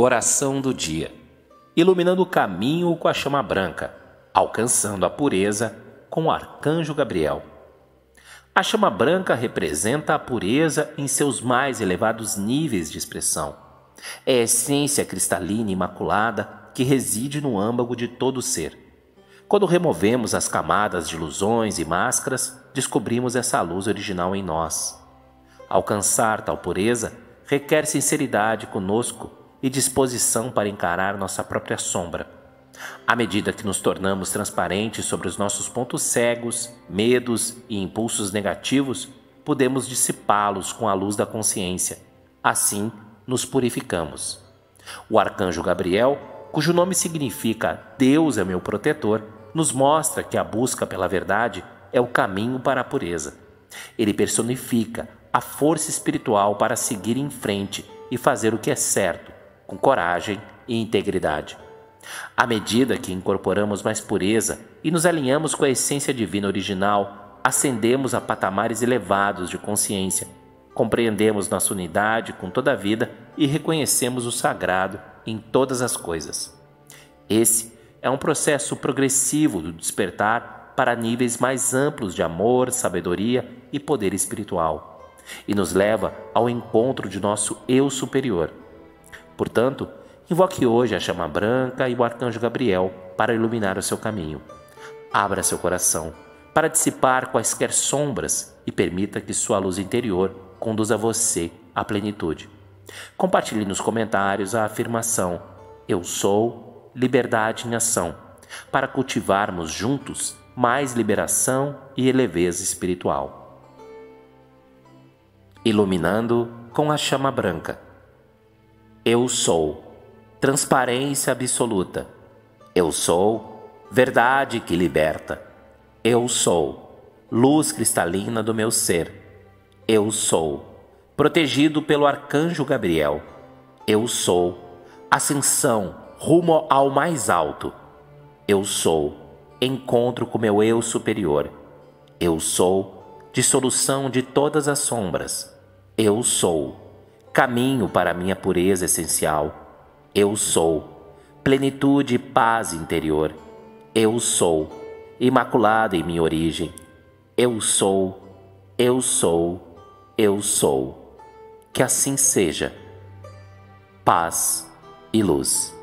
Oração do dia. Iluminando o caminho com a chama branca, alcançando a pureza com o arcanjo Gabriel. A chama branca representa a pureza em seus mais elevados níveis de expressão. É a essência cristalina imaculada que reside no âmago de todo ser. Quando removemos as camadas de ilusões e máscaras, descobrimos essa luz original em nós. Alcançar tal pureza requer sinceridade conosco e disposição para encarar nossa própria sombra. À medida que nos tornamos transparentes sobre os nossos pontos cegos, medos e impulsos negativos, podemos dissipá-los com a luz da consciência. Assim, nos purificamos. O arcanjo Gabriel, cujo nome significa Deus é meu protetor, nos mostra que a busca pela verdade é o caminho para a pureza. Ele personifica a força espiritual para seguir em frente e fazer o que é certo, com coragem e integridade. À medida que incorporamos mais pureza e nos alinhamos com a essência divina original, ascendemos a patamares elevados de consciência, compreendemos nossa unidade com toda a vida e reconhecemos o sagrado em todas as coisas. Esse é um processo progressivo do despertar para níveis mais amplos de amor, sabedoria e poder espiritual, e nos leva ao encontro de nosso eu superior Portanto, invoque hoje a chama branca e o arcanjo Gabriel para iluminar o seu caminho. Abra seu coração para dissipar quaisquer sombras e permita que sua luz interior conduza você à plenitude. Compartilhe nos comentários a afirmação Eu sou liberdade em ação, para cultivarmos juntos mais liberação e eleveza espiritual. Iluminando com a chama branca. Eu sou transparência absoluta. Eu sou verdade que liberta. Eu sou luz cristalina do meu ser. Eu sou protegido pelo arcanjo Gabriel. Eu sou ascensão rumo ao mais alto. Eu sou encontro com meu eu superior. Eu sou dissolução de todas as sombras. Eu sou caminho para minha pureza essencial. Eu sou plenitude e paz interior. Eu sou imaculado em minha origem. Eu sou, eu sou, eu sou. Que assim seja. Paz e luz.